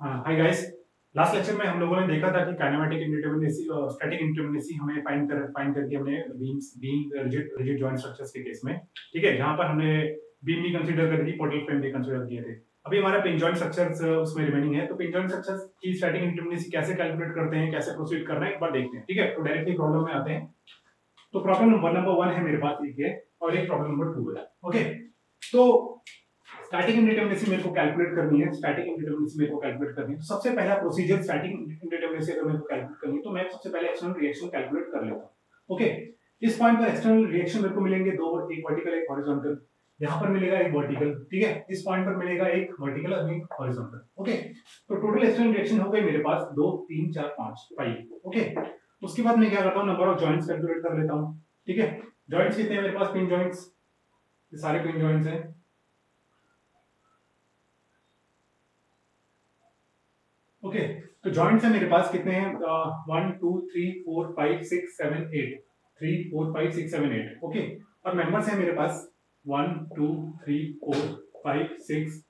Hi guys last lecture में हम लोगों ने देखा था कि काइनेमेटिक इंडिटरमिनेसी और स्टैटिक इंडिटरमिनेसी हमें फाइंड कर फाइंड करके हमने beams beam rigid rigid joint structures के केस में। ठीक है, जहाँ पर हमने बीम भी कंसीडर कर दी पोर्टल फ्रेम भी कंसीडर किए थे। अभी हमारा पिन जॉइंट स्ट्रक्चर्स उसमें रिमेनिंग है। तो पिन जॉइंट स्ट्रक्चर्स की स्टैटिक इंडिटरमिनेसी कैसे कैलकुलेट करते हैं, कैसे प्रोसीड करना है, एक बार देखते हैं। ठीक है तो डायरेक्टली प्रॉब्लम में आते हैं। तो प्रॉब्लम नंबर नंबर 1 है मेरे पास, एक है और एक प्रॉब्लम नंबर 2 है। ओके तो स्टैटिक इंडिटरमिनेसी मेरे को कैलकुलेट करनी है स्टैटिक इंडिटरमिनेसी मेरे को कैलकुलेट करनी है। तो सबसे पहला प्रोसीजर स्टैटिक इंडिटरमिनेसी अगर मेरे को कैलकुलेट करनी है तो मैं सबसे पहले एक्सटर्नल रिएक्शन कैलकुलेट कर लेता हूँ। ओके इस पॉइंट पर एक्सटर्नल रिएक्शन मेरे को मिलेंगे दो, एक वर्टिकल एक हॉरिजॉन्टल यहाँ पर मिलेगा एक वर्टिकल ठीक है? इस पॉइंट पर मिलेगा एक वर्टिकल और एक हॉरिजॉन्टल ओके तो टोटल एक्सटर्नल रिएक्शन हो गई मेरे पास 2 3 4 5 5 ओके उसके बाद मैं क्या करता हूँ? नंबर ऑफ़ जॉइंट्स कैलकुलेट कर लेता हूँ। ठीक है? जॉइंट्स कितने हैं मेरे पास? पिन जॉइंट्स ये सारे पिन जॉइंट्स हैं। ओके तो जॉइंट्स है मेरे पास कितने हैं? One two three four five six seven eight three four five six seven eight okay और मेंबर्स है मेरे पास? One two three four five six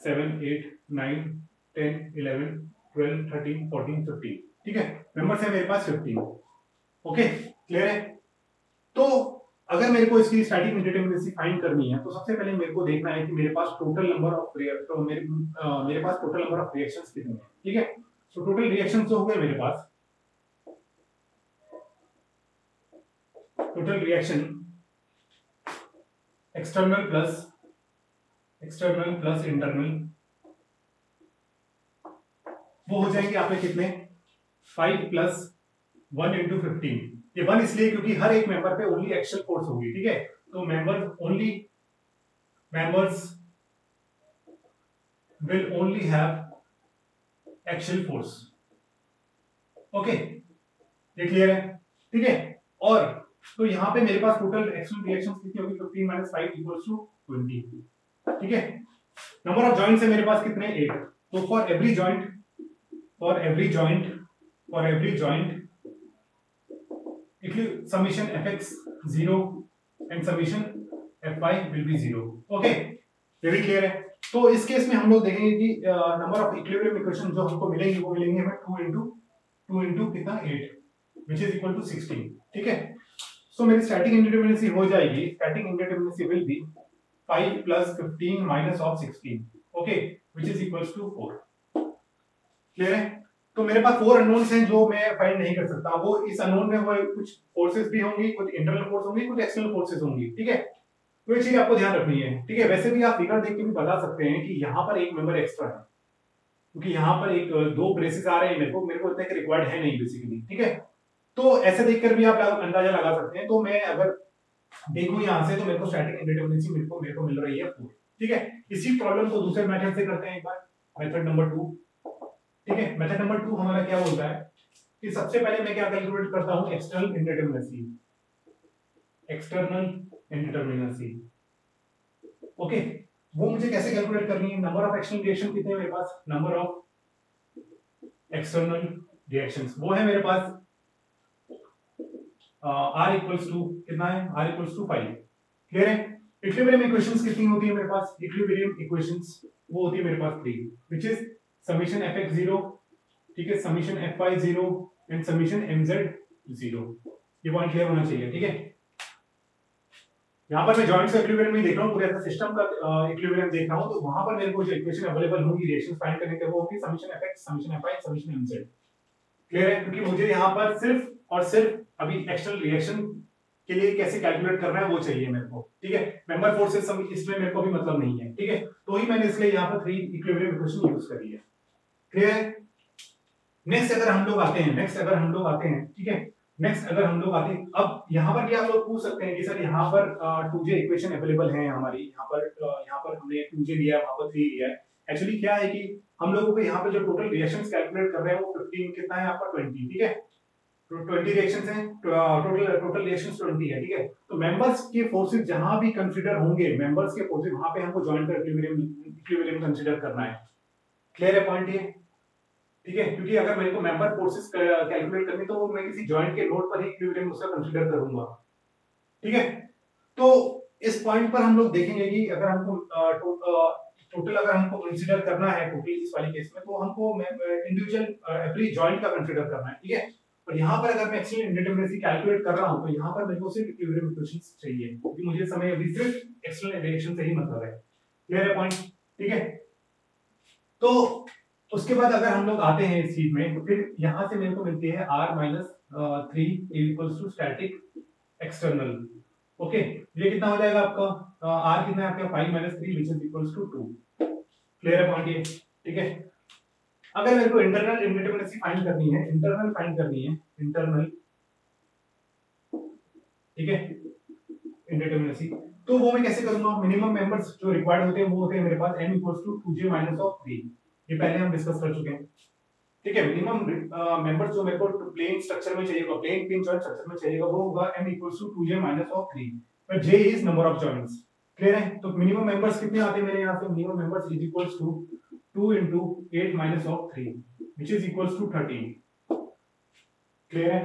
seven eight nine ten eleven twelve thirteen fourteen fifteen ठीक है? Members है मेरे पास fifteen okay clear है? तो अगर मेरे को इसकी स्टैटिक इंडिटरमिनेसी फाइंड करनी है तो सबसे पहले मेरे को देखना है कि मेरे पास टोटल नंबर ऑफ़ तो मेरे आ, मेरे पास टोटल नंबर ऑफ़ रिएक्शंस कितने हैं ठीक है? तो टोटल रिएक्शंस हो गए मेरे पास। Total reaction external plus external plus internal वो हो जाएँगे आपके कितने? Five plus one into fifteen ये वन इसलिए क्योंकि हर एक मेंबर पे ओनली एक्शन फोर्स होगी, ठीक है? तो member only members will only have action force okay ये क्लियर है? ठीक है? और तो यहाँ पे मेरे पास टोटल एक्शन रिएक्शंस कितनी होगी? 15 माइनस फाइव इक्वल्स टू 20 ठीक है? नंबर ऑफ़ जॉइंट्स है मेरे पास कितने? एट तो for every joint for every joint for every joint summation fx 0 and summation fy will be 0 okay ये भी क्लियर है? तो इस केस में हम लोग देखेंगे कि नंबर ऑफ़ इक्विलिब्रियम इक्वेशन जो हमको मिलेंगी, वो मिलेंगे हमें 2 इनटू 2 इनटू कितना? 8 व्हिच इज़ इक्वल टू 16 ठीक है? सो मेरी स्टैटिक इंडिटरमिनेसी हो जाएगी. Static indeterminacy will be 5 plus 15 minus of 16 okay which is equals to 4 clear है? तो मेरे पास फोर अननोन्स हैं जो मैं फाइंड नहीं कर सकता। वो इस अननोन में वो कुछ फोर्सेस भी होंगी, कुछ इंटरनल फोर्स होंगी, कुछ एक्सटर्नल फोर्सेस होंगी, ठीक है? तो ये चीज़ आपको ध्यान रखनी है, ठीक है? वैसे भी आप फिगर देख के भी बता सकते हैं कि यहाँ पर एक मेंबर एक्स्ट्रा है। क्योंकि यहाँ पर एक दो ब्रेसेस आ रहे हैं, मेरे को मेरे को इतना रिक्वायर्ड है नहीं बेसिकली ठीक है? तो ऐसे देखकर भी आप अंदाज़ा लगा सकते हैं। तो मैं अगर देखूँ यहाँ से तो मेरे को स्टैटिक इंडिटरमिनेसी मेरे को मेरे को मिल रही है ठीक है? इसी प्रॉब्लम को दूसरे मेथड से करते हैं एक बार मेथड नंबर टू ठीक है? मेथड नंबर टू हमारा क्या बोलता है? कि सबसे पहले मैं क्या कैलकुलेट करता हूँ? External indeterminacy external indeterminacy okay वो मुझे कैसे कैलकुलेट करनी है? नंबर ऑफ़ एक्सटर्नल रिएक्शन कितने मेरे पास? नंबर ऑफ़ एक्सटर्नल रिएक्शंस वो है मेरे पास आर इक्वल्स टू कितना है? R equals to five clear है? इक्विलिब्रियम इक्वेशंस कितनी होती है मेरे पास? इक्विलिब्रियम इक्वेशंस वो होती है मेरे पास three which is summation F X zero ठीक है? Summation F Y zero and summation M Z zero point clear होना चाहिए, ठीक है? यहाँ पर मैं जॉइंट का इक्विलिब्रियम नहीं देख रहा हूँ, पूरे सिस्टम का इक्विलिब्रियम देख रहा हूँ तो वहाँ पर मेरे को जो इक्वेशन अवेलेबल होगी रिएक्शन फाइंड करने के, वो होगी summation F X summation F Y summation M Z clear है? क्योंकि मुझे यहाँ पर सिर्फ़ और सिर्फ़ अभी एक्सटर्नल रिएक्शन के लिए कैसे कैलकुलेट करना है, वो चाहिए मेरे को, ठीक है? मेंबर फोर्सेस इसमें मेरे को भी मतलब नहीं है, ठीक है? तो ही मैंने इसलिए यहाँ पर थ्री इक्विलिब्रियम इक्वेशन यूज़ करी है। क्लियर नेक्स्ट अगर हम लोग आते हैं नेक्स्ट अगर हम लोग आते हैं, ठीक है? नेक्स्ट अगर हम लोग आते हैं, अब यहाँ पर क्या आप लोग पूछ सकते हैं कि सर यहाँ पर टू जे इक्वेशन अवेलेबल है हमारी। यहाँ पर यहाँ पर हमने टू जे लिया वहाँ पर थ्री लिया है एक्चुअली क्या है कि हम लोगों को यहाँ पर जो टोटल रिएक्शंस कैलकुलेट कर रहे हैं वो 15 कितना है आपका? 20 ठीक है? 20 रिएक्शंस हैं टोटल टोटल रिएक्शंस 20 है, ठीक है? तो मेंबर्स के फोर्सेस जहाँ भी कंसिडर होंगे मेंबर्स के फोर्सेस वहाँ पे हमको जॉइंट का इक्विलिब्रियम इक्विलिब्रियम कंसीडर करना है। क्लियर है पॉइंट ये? ठीक है? क्योंकि अगर मेरे को मेंबर फोर्सेस कैलकुलेट करनी तो मैं किसी जॉइंट के नोड पर ही इक्विलिब्रियम उसका कंसीडर करूँगा। ठीक है? तो इस पॉइंट पर हम लोग देखेंगे कि अगर हमको टोटल अगर हमको कंसीडर करना है टोटल इस वाली केस में तो हमको इंडिविजुअल एवरी जॉइंट का कंसीडर करना है, ठीक है? और यहाँ पर अगर मैं एक्चुअली इंडिटरमिनेसी कैलकुलेट कर रहा हूँ तो यहाँ पर मेरे को सिर्फ़ इक्विलिब्रियम इक्वेशंस चाहिए। क्योंकि मुझे समय अभी सिर्फ़ एक्सटर्नल रिएक्शन से ही मतलब है। क्लियर है पॉइंट ठीक है? तो उसके बाद अगर हम लोग आते हैं इस चीज़ में तो फिर यहाँ से मेरे को मिलती है R minus three equals to static external okay ये कितना हो जाएगा आपका? आर कितना है आपका? Five minus three which is equals to two clear है पॉइंट ये? ठीक है? अगर मेरे को इंटरनल इंडिटरमिनेसी फाइंड करनी है इंटरनल फाइंड करनी है इंटरनल ठीक है? इंडिटरमिनेसी तो वो मैं कैसे करूँगा? मिनिमम मेंबर्स जो रिक्वायर्ड होते हैं, वो होते हैं मेरे पास m equals to 2j minus of 3 ये पहले हम डिस्कस कर चुके हैं। ठीक है? मिनिमम मेंबर्स जो मेरे को प्लेन स्ट्रक्चर में चाहिएगा प्लेन पिन जॉइंट स्ट्रक्चर में चाहिएगा, वो होगा m equals to 2j minus of 3 where j is number of joints clear है? तो मिनिमम मेंबर्स कितने आते हैं मेरे यहाँ से? Minimum members is equals to 2 into 8 minus of 3 which is equals to 13 clear है?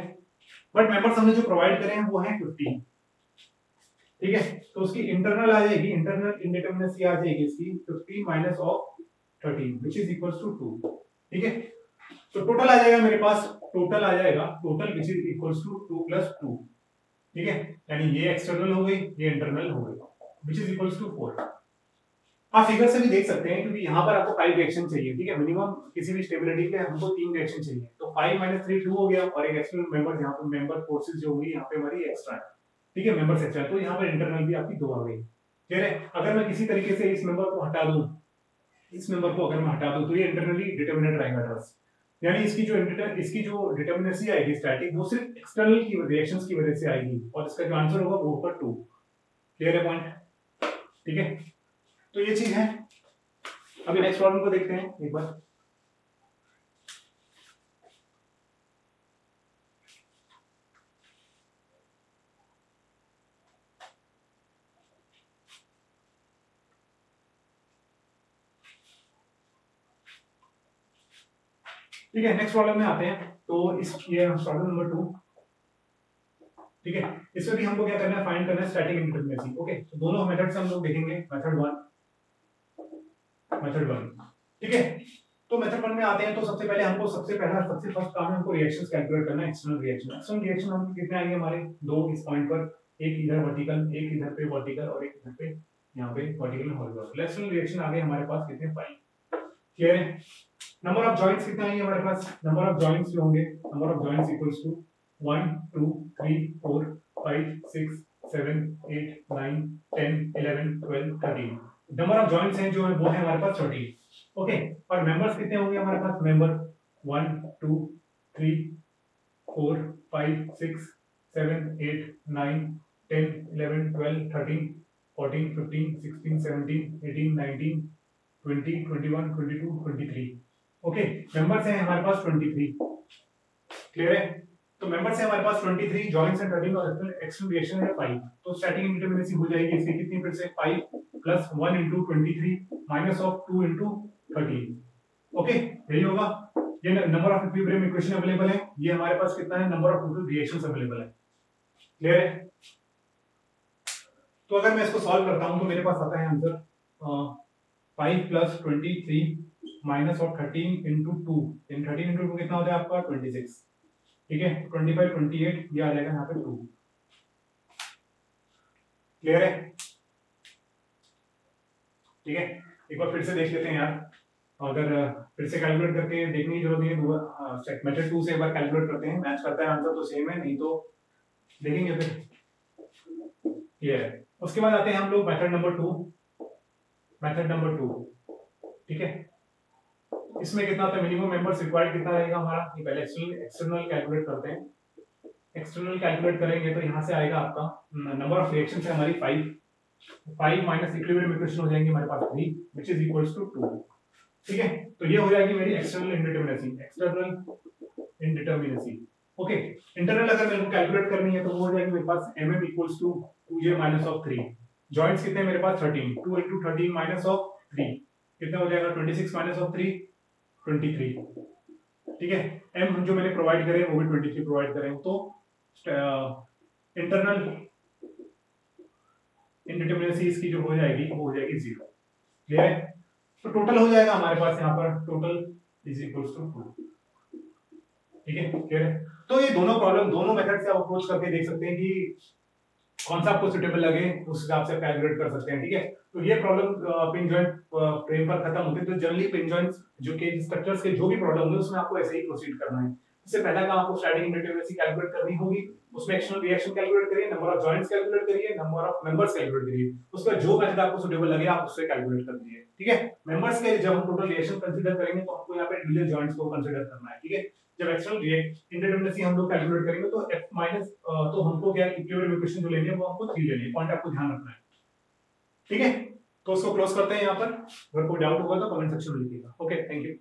बट मेंबर्स हमने जो प्रोवाइड करे हैं, वो है 15 ठीक है? तो उसकी इंटरनल आ जाएगी इंटरनल इंडिटरमिनेसी आ जाएगी इसकी 15 minus of 13 which is equals to 2 ठीक है? तो टोटल आ जाएगा मेरे पास टोटल आ जाएगा total which is equals to 2 plus 2 ठीक है? यानी ये एक्सटर्नल हो गई, ये इंटरनल हो गई व्हिच इज़ इक्वल्स टू 4 आप फिगर से भी देख सकते हैं, क्योंकि यहाँ पर आपको फाइव रिएक्शन चाहिए, ठीक है? मिनिमम किसी भी स्टेबिलिटी के हमको तीन रिएक्शन चाहिए। तो फाइव माइनस थ्री टू हो गया, और एक एक्सटर्नल मेंबर यहाँ पर मेंबर फोर्सेज जो हुई यहाँ पे हमारी एक्स्ट्रा ठीक है मेंबर एक्स्ट्रा तो यहाँ पर इंटरनल भी आपकी दो आ गई। ठीक है, अगर मैं किसी तरीके से इस मेंबर को हटा दूँ, इस मेंबर को अगर मैं हटा दूँ तो ये इंटरनली डिटर्मिनेट रहेगा ट्रस यानी इसकी जो इसकी जो डिटर्मिनेसी आएगी स्टैटिक वो सिर्फ़ एक्सटर्नल की रिएक्शंस की वजह से आएगी, और इसका जो आंसर होगा वो होगा टू क्लियर है पॉइंट ठीक है? तो ये चीज़ है। अभी नेक्स्ट प्रॉब्लम को देखते हैं, एक बार। ठीक है नेक्स्ट प्रॉब्लम में आते हैं। तो इस, ये प्रॉब्लम नंबर टू ठीक है, इसमें भी हमको क्या करना है? फाइंड करना है स्टैटिक इंडिटरमिनेसी ओके तो दोनों मेथड्स हम लोग देखेंगे। मेथड वन मेथड वन ठीक है तो मेथड वन में आते हैं। तो सबसे पहले हमको सबसे पहला, सबसे फ़र्स्ट काम है हमको रिएक्शंस कैलकुलेट करना है एक्सटर्नल रिएक्शन एक्सटर्नल रिएक्शन हम कितने आएँगे हमारे? दो इस पॉइंट पर, एक इधर वर्टिकल एक इधर पे वर्टिकल और एक इधर पे यहाँ पे वर्टिकल हॉरिजॉन्टल एक्सटर्नल रिएक्शन आ गए हमारे पास कितने? फाइव क्लियर है? नंबर ऑफ़ जॉइंट्स कितने आएँगे हमारे पास? नंबर ऑफ़ जॉइंट्स जो होंगे number of joints equals to 1 2 3 4 5 6 7 8 9 10 11 12 13 number of joints हैं जो है, वो है हमारे पास 30 ओके और मेंबर्स कितने होंगे हमारे पास? मेंबर 1 2 3 4 5 6 7 8 9 10 11 12 13 14 15 16 17 18 19 20 21 22 23 ओके मेंबर्स हैं हमारे पास 23 क्लियर है? तो मेंबर्स है हमारे पास 23 जॉइंट्स एंड टर्निंग और एक्सटर्नल रिएक्शन है 5 तो स्टैटिक इंडिटरमिनेसी हो जाएगी इसकी कितनी फिर से? 5 plus one into twenty three minus of two into thirteen okay यही होगा। ये number of equilibrium equation available है। ये हमारे पास कितना है? Number of total reactions available है। क्लियर है? तो अगर मैं इसको सॉल्व करता हूँ तो मेरे पास आता है answer five plus twenty three minus of thirteen into two in thirteen into two कितना हो जाए आपका? ट्वेंटी सिक्स ठीक है? ट्वेंटी फाइव ट्वेंटी एट ये आ जाएगा यहाँ पे टू क्लियर है? ठीक है? एक बार फिर से देख लेते हैं यार। अगर फिर से कैलकुलेट करके देखने की ज़रूरत नहीं है मेथड टू से एक बार कैलकुलेट करते हैं। मैच करता है आंसर तो सेम है, नहीं तो देखेंगे फिर। ये उसके बाद आते हैं हम लोग method number two method number two ठीक है? इसमें कितना है मिनिमम मेंबर्स रिक्वायर्ड कितना रहेगा हमारा? ये पहले एक्सटर्नल एक्सटर्नल कैलकुलेट करते हैं। एक्सटर्नल कैलकुलेट करेंगे तो यहाँ से आएगा आपका नंबर ऑफ़ रिएक्शन है हमारी five five minus equilibrium equation हो जाएँगे हमारे पास three which is equals to two ठीक है? तो ये हो जाएगी मेरी external indeterminacy external indeterminacy okay internal अगर मेरे को कैलकुलेट करनी है तो वो हो जाएगी मेरे पास M equals to two minus of three joints कितने मेरे पास? Thirteen two into thirteen minus of three कितना हो जाएगा? Twenty six minus of three twenty three ठीक है? एम जो मैंने प्रोवाइड करे, वो भी ट्वेंटी थ्री प्रोवाइड करें। तो इंटरनल इनडिटर्मिनेसी इसकी जो हो जाएगी, वो हो जाएगी ज़ीरो क्लियर है? तो टोटल हो जाएगा हमारे पास यहाँ पर total is equals to two ठीक है? क्लियर है? तो ये दोनों प्रॉब्लम दोनों मेथड से आप अप्रोच करके देख सकते हैं कि कौन सा आपको सुटेबल लगे, उस हिसाब से कैलकुलेट कर सकते हैं, ठीक है? तो ये प्रॉब्लम पिन जॉइंट फ्रेम पर खत्म होती है। तो जनरली पिन जॉइंट जो के स्ट्रक्चर्स के जो भी प्रॉब्लम होंगे, उसमें आपको ऐसे ही प्रोसीड करना है। इससे पहला काम आपको स्टार्टिंग इंडिविजुअल कैलकुलेट करनी होगी। उसमें एक्शनल रिएक्शन कैलकुलेट करिए नंबर ऑफ़ जॉइंट्स कैलकुलेट करिए नंबर ऑफ़ मेंबर्स कैलकुलेट करिए। उसका जो मेथड आपको सुटेबल लगे, आप उससे कैलकुलेट कर दीजिए, ठीक है? मेंबर्स के जब हम टोटल रिएक्शन कंसीडर करेंगे तो हमको यहाँ पे इंडिविजुअल जॉइंट्स को कंसीडर करना है, ठीक है? जब एक्शनल रिएक्ट इंटरडिपेंडेंसी हम लोग कैलकुलेट करेंगे तो f माइनस तो हमको क्या इक्विलिब्रियम इक्वेशन जो लेनी है, वो हमको 3 लेनी है। पॉइंट आपको ध्यान रखना है, ठीक है? तो उसको क्लोज करते हैं यहाँ पर। अगर कोई डाउट होगा तो कमेंट सेक्शन में लिखिएगा ओके थैंक यू